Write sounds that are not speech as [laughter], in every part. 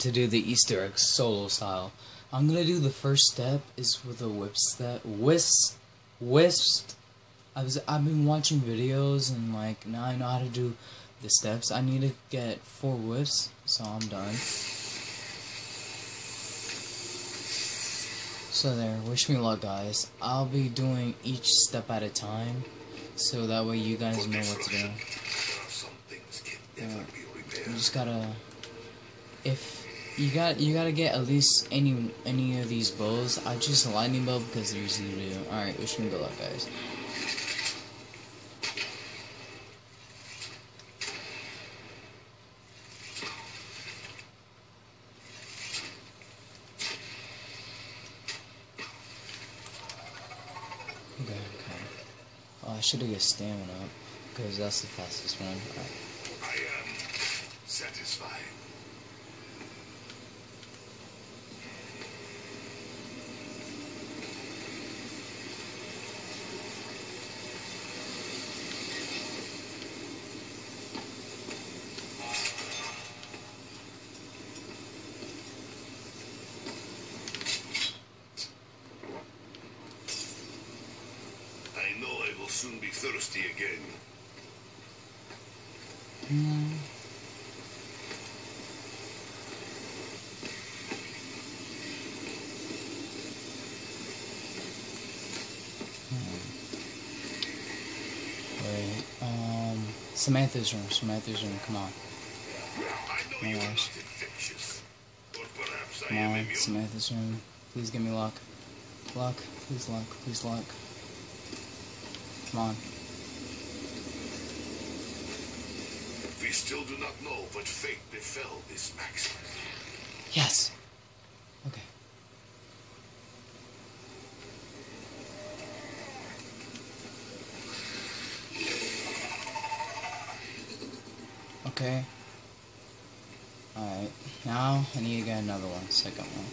to do the Easter egg solo style. I'm gonna do the first step is with a whip step. Wisp, wisp. I was I've been watching videos and like now I know how to do the steps. I need to get four whips, so I'm done. So there, wish me luck guys. I'll be doing each step at a time, so that way you guys know what to do. Uh, you just gotta, if you got, you gotta get at least any any of these bows. I choose a lightning bow because they're easy to do. All right, wish me good luck, guys. Okay, okay. Oh, I should have get stamina up, because that's the fastest one. Alright. I am satisfied. I know I will soon be thirsty again. Hmm. Wait, um, Samantha's room, Samantha's room, come on. Perhaps I Come on. Samantha's room. Please give me luck. Luck, please luck, please luck. Come on. We still do not know what fate befell this Maximus. Yes! Okay. Okay. Alright, now I need to get another one, second one.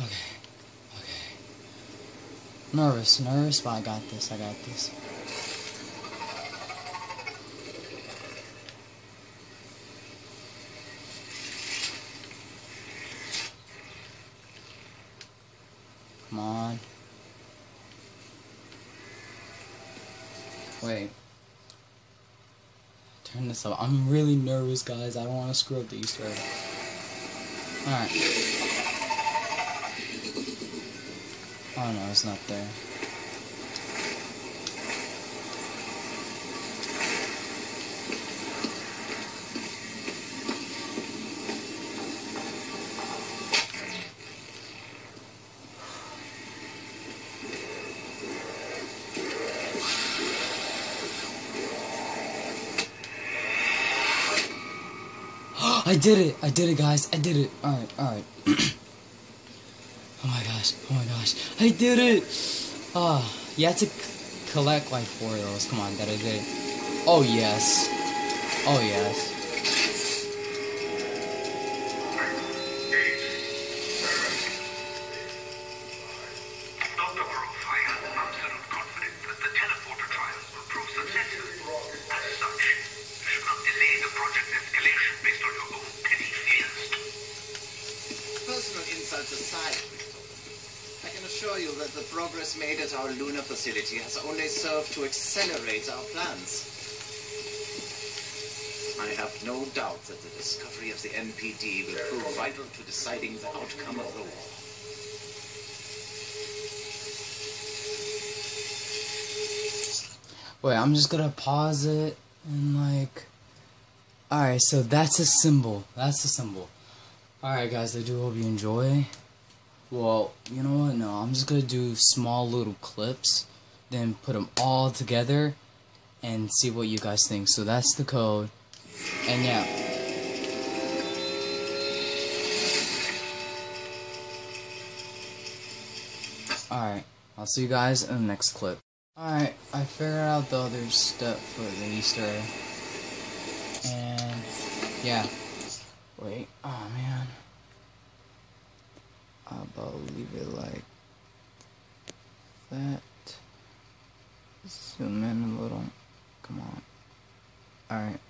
Okay. Nervous, nervous, but I got this, I got this. Come on. Wait. Turn this up. I'm really nervous, guys. I don't want to screw up the Easter egg. Alright. Oh no, it's not there. [gasps] I did it! I did it, guys! I did it! Alright, alright. [clears throat] oh my gosh, oh my gosh. I did it! Ah, you had to collect like four of those. Come on, that is it. Oh, yes. Oh, yes. Personal insults aside, assure you that the progress made at our lunar facility has only served to accelerate our plans. I have no doubt that the discovery of the MPD will prove vital to deciding the outcome of the war. Wait, I'm just gonna pause it and like. Alright, so that's a symbol. That's a symbol. Alright, guys, I do hope you enjoy. Well, you know what? No, I'm just gonna do small little clips, then put them all together and see what you guys think. So that's the code. And yeah. Alright, I'll see you guys in the next clip. Alright, I figured out the other step for the Easter egg. And yeah. Wait, oh man. About leave it like that. zoom in a little. Come on. Alright.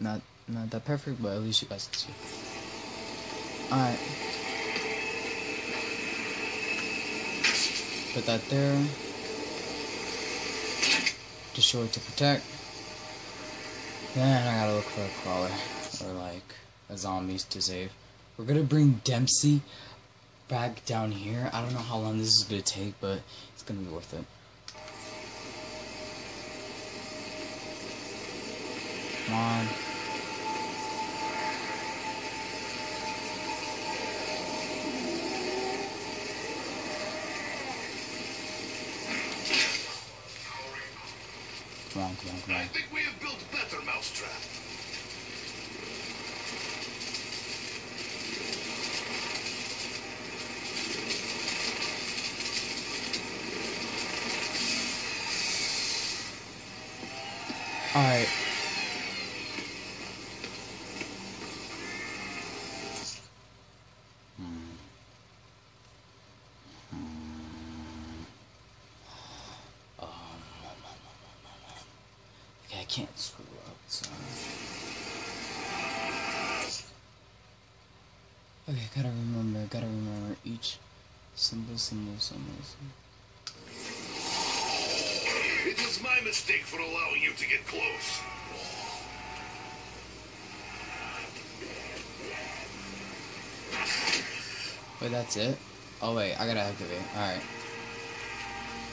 Not not that perfect, but at least you guys can see. Alright. Put that there. Destroy to protect. Then I gotta look for a crawler. Or like a zombies to save. We're gonna bring Dempsey back down here. I don't know how long this is gonna take, but it's gonna be worth it. Come on. Come on, come on, come I on. think we have built better mousetrap. Alright. Okay, I can't screw up, so. Okay, gotta remember, gotta remember each symbol, symbol, symbol, symbol. It was my mistake for allowing you to get close. Wait, that's it? Oh wait, I gotta activate. Alright.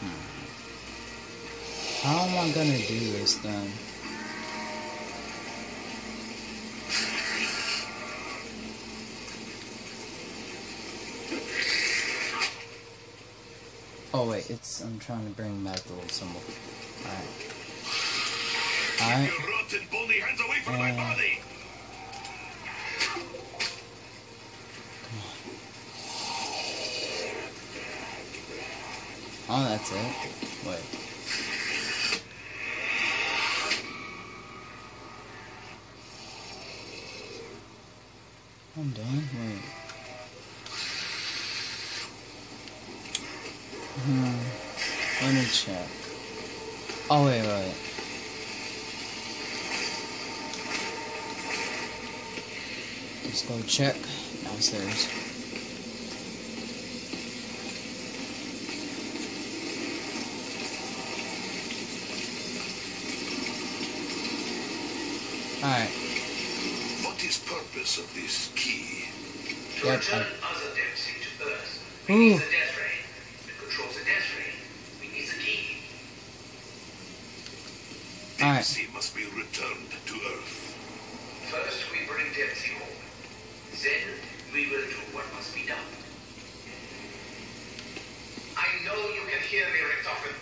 Hmm. How am I gonna do this then? Oh wait, it's I'm trying to bring back the little symbol. Alright. Alright. Hands away from my Uh, body! Oh, that's it. Wait. I'm done. Wait. Hmm. Let me check. Oh wait, wait. Let's go check downstairs. Alright. What is purpose of this key? To Yep, return I- other Dempsey to Earth, Ooh. we need the death ray. It controls the death ray. We need the key. Alright. Dempsey must be returned to Earth. First, we bring Dempsey home. Then, we will do what must be done. I know you can hear me, Richtofen,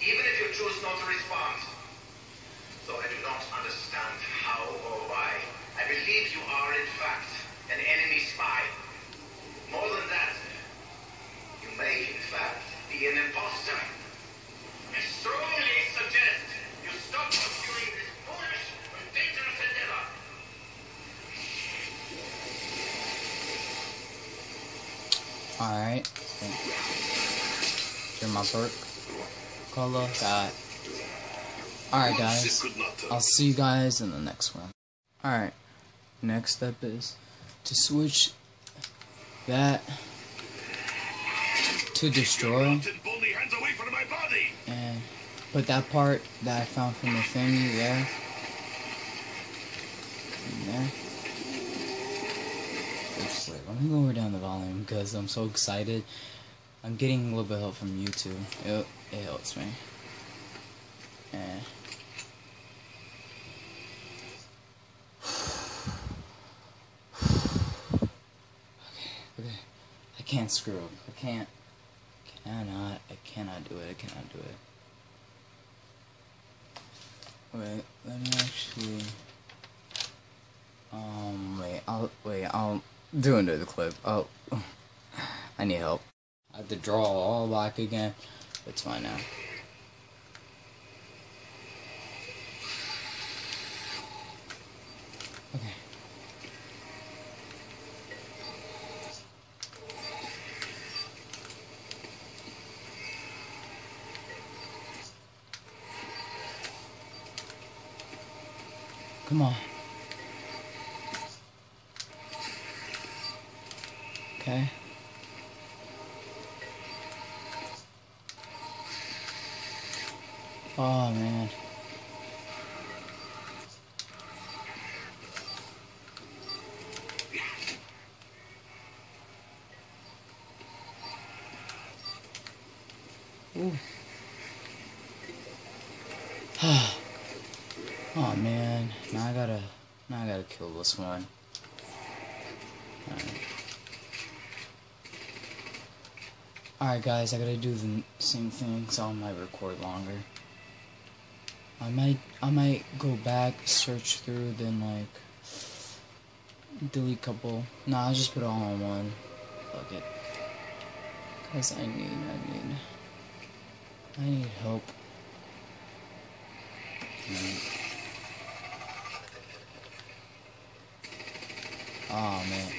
even if you choose not to respond. Though I do not understand how or why, I believe you are, in fact, an enemy spy. More than that, you may, in fact, be an imposter. I strongly suggest you stop pursuing this foolish and dangerous endeavor. Alright. Here's my. Color. Got. Alright, guys. it could not I'll see you guys in the next one. Alright. Next step is to switch that to destroy rotten bony hands away from my body! and put that part that I found from the thingy there. In there. Oops, wait, let me lower down the volume because I'm so excited. I'm getting a little bit of help from YouTube. It, it helps me. [sighs] Okay, okay. I can't screw up. I can't. Cannot. I cannot do it. I cannot do it. Wait, let me actually. Um, wait, I'll, wait, I'll do another clip. Oh, [sighs] I need help. I have to draw all back again. It's fine now. Okay. Come on. Man. Now I gotta now I gotta kill this one. Alright. Alright guys, I gotta do the same thing so I might record longer. I might I might go back, search through, then like delete couple. Nah, I'll just put it all on one. Fuck it. Cause I need I need I need help. Oh man.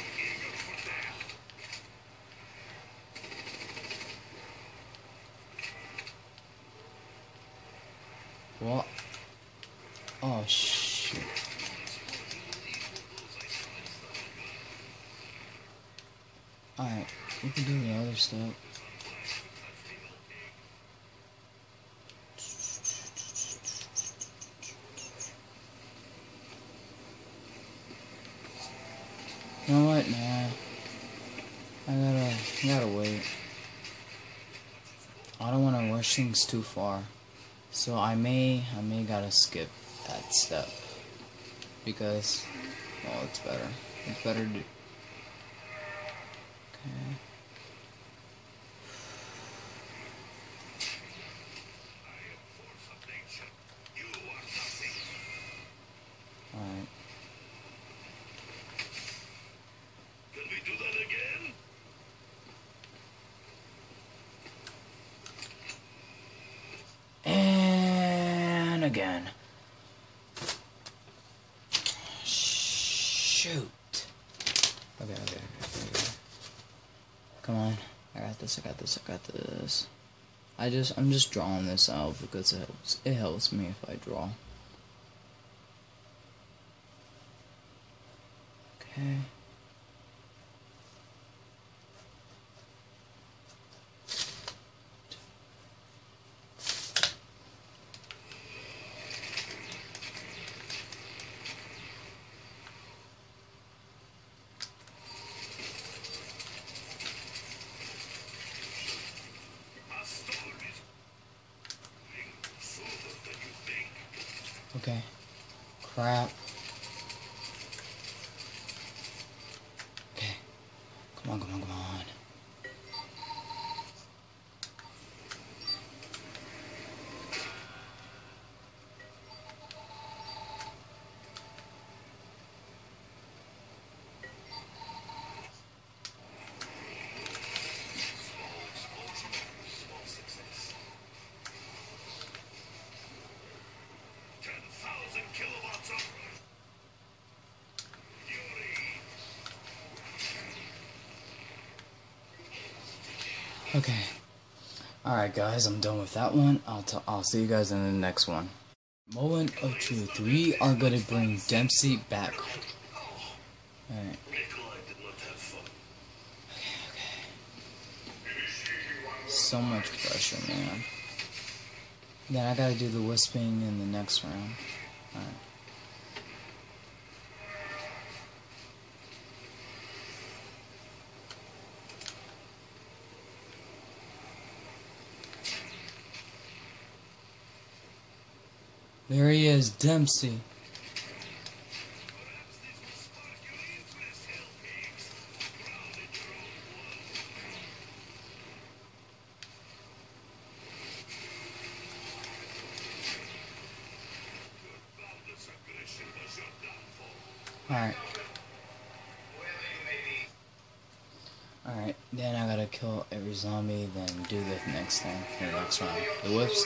What? Oh shit. Alright, we can do the other stuff. You know what, man? I gotta, I gotta wait. I don't want to rush things too far. So I may, I may gotta skip that step. Because, well, it's better. It's better to... Again. Shoot. Okay, okay, okay, okay. Come on. I got this, I got this, I got this. I just, I'm just drawing this out because it helps, it helps me if I draw. Okay. Our stories sooner than you think. Okay. Crap. Okay. Come on, come on, come on. Okay. Alright, guys, I'm done with that one. I'll, t- I'll see you guys in the next one. Moment of truth. We are gonna bring Dempsey back. Alright. So much pressure, man. Then I gotta do the wisping in the next round. Alright. There he is, Dempsey. Alright. Alright, then I gotta kill every zombie, then do the next thing the next round. The whips.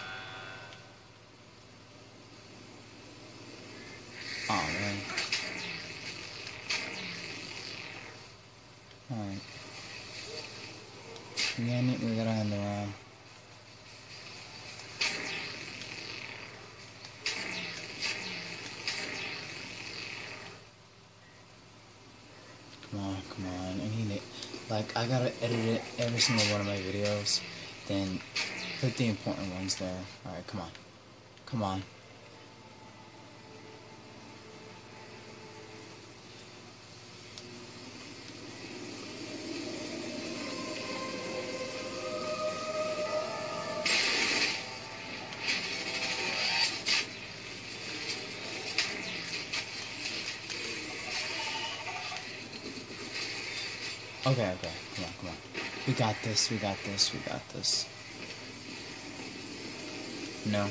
Round. Come on, come on. I need it. Like, I gotta edit it every single one of my videos. Then put the important ones there. Alright, come on. Come on. Okay, okay. Come on, come on. We got this, we got this, we got this. No.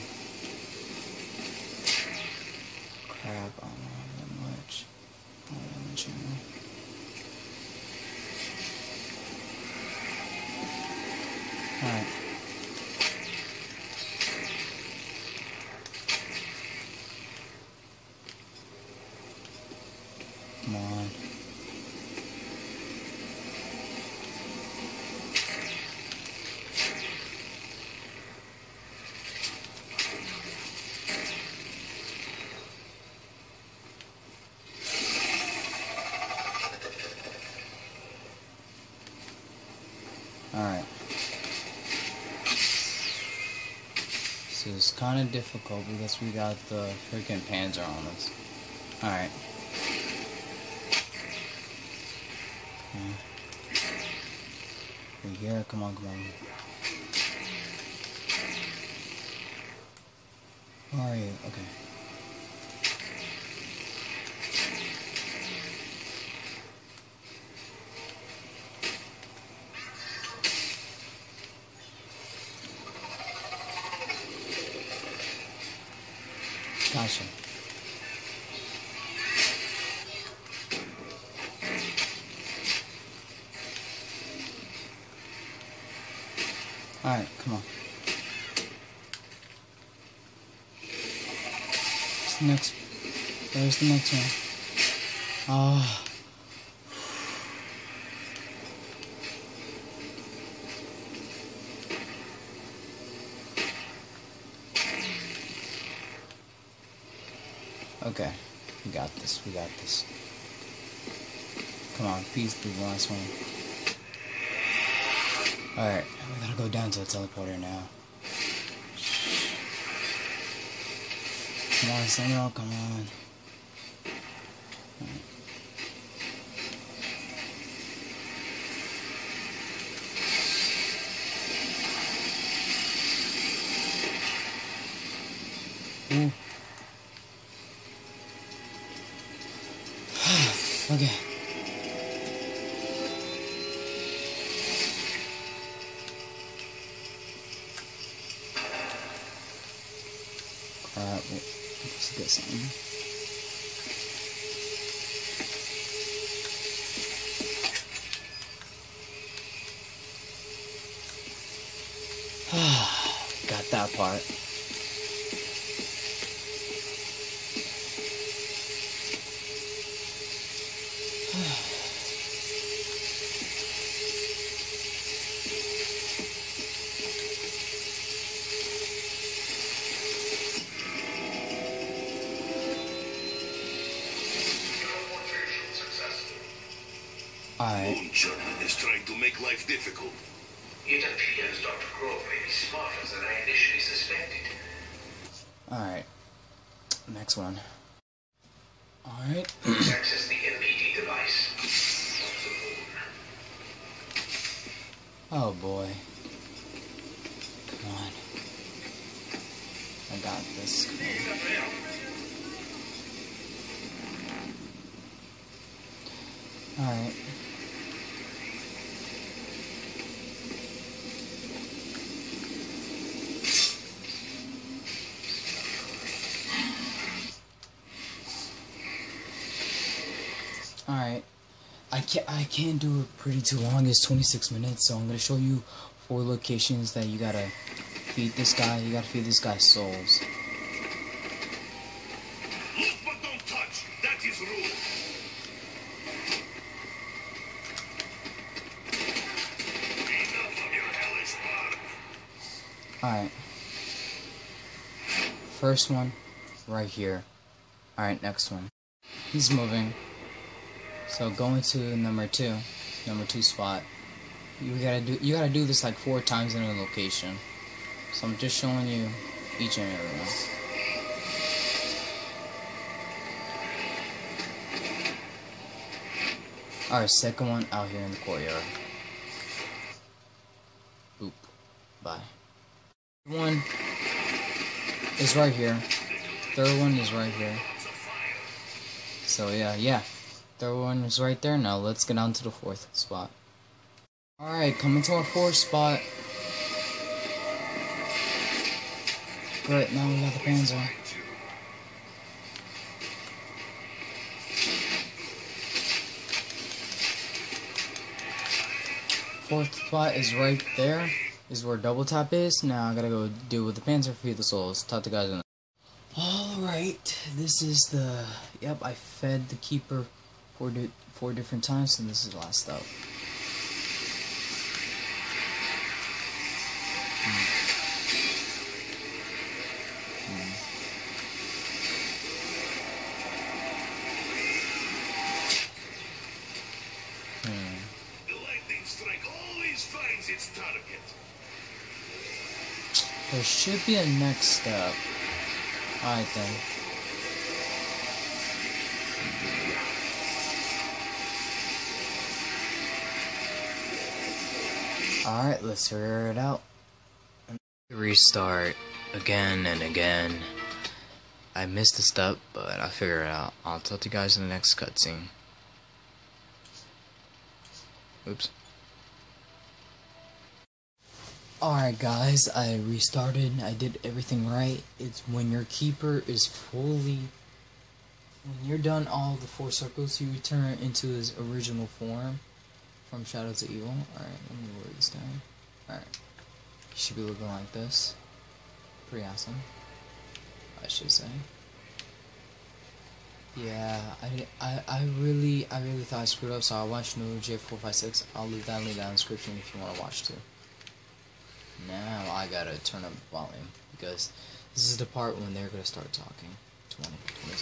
Crap, I um, don't have that much. I don't have much anymore. Alright. Come on. Alright. Is kind of difficult because we got the freaking panzer on us. Alright. Yeah. Come on, come on. Where are you? Okay. Ah. Okay, we got this. We got this. Come on, please be the last one. Alright, we gotta go down to the teleporter now. Come on, Samuel, come on. Let's get something. [sighs] Got that part. Oh boy. Come on. I got this. Alright. Alright. I can't do it pretty too long. It's 26 minutes, so I'm gonna show you four locations that you gotta feed this guy. You gotta feed this guy souls. Look but don't touch. That is rule. Enough of your hellish bark. Alright. First one, right here. Alright, next one. He's moving. So going to number two, number two spot. You gotta do you gotta do this like four times in a location. So I'm just showing you each and every one. Alright, second one out here in the courtyard. Oop. Bye. One is right here. Third one is right here. So yeah, yeah. Third one is right there. Now let's get on to the fourth spot. Alright, coming to our fourth spot. Great, now we got the Panzer. Fourth spot is right there. Is where double tap is. Now I gotta go deal with the Panzer feed the souls. Talk to guys in Alright, this is the yep, I fed the keeper four di four different times and this is the last stop. There should be a next step. I think. Alright, let's figure it out. Restart again and again. I missed a step, but I'll figure it out. I'll talk to you guys in the next cutscene. Oops. Alright guys, I restarted, I did everything right. It's when your keeper is fully when you're done all the four circles, you return into his original form from Shadows of Evil. Alright, let me lower this down. Alright. Should be looking like this. Pretty awesome. I should say. Yeah, I, I, I really I really thought I screwed up, so I watched No J456. I'll leave that link down in the description if you want to watch too. Now I gotta turn up volume because this is the part when they're gonna start talking. 20, 20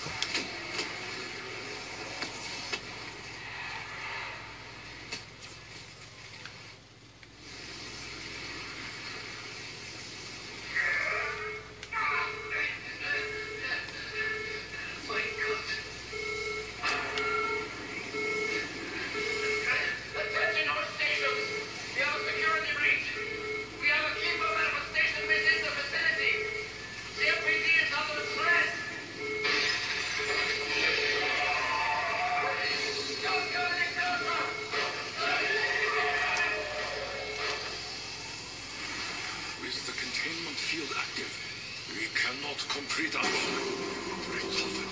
complete our Beethoven,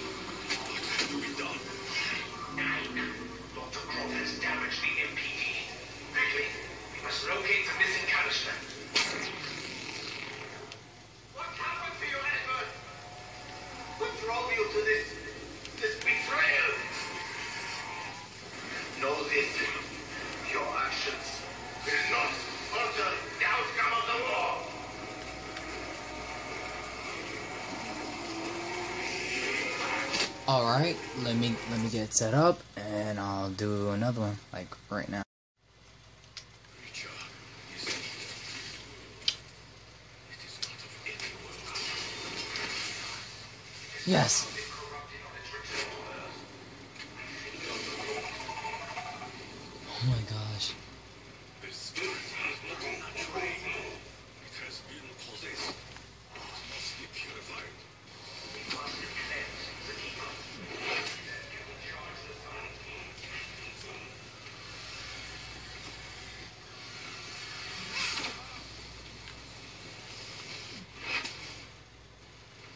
what have we done? Dr. Croft has damaged the MPD. Quickly, we must locate the missing canister. What happened to you, Edward? What drove you to this betrayal? Know this. Your actions will not alter the outcome of the war. Alright, let me let me get set up and I'll do another one, like right now. Yes. Oh my gosh. The spirit has not natural. It has been possessed. It must be purified.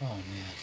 Oh man.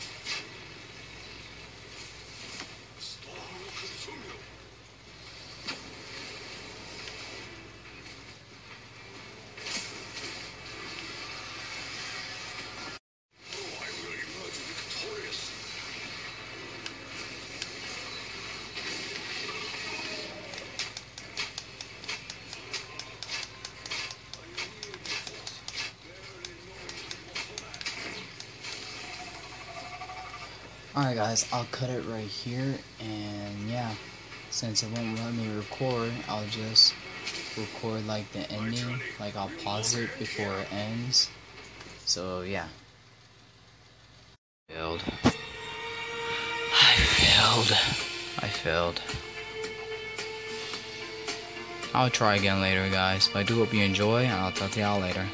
Alright guys, I'll cut it right here and yeah, since it won't let me record, I'll just record like the ending, like I'll pause it before it ends. So yeah. Failed. I failed. I failed. I'll try again later guys, but I do hope you enjoy and I'll talk to y'all later.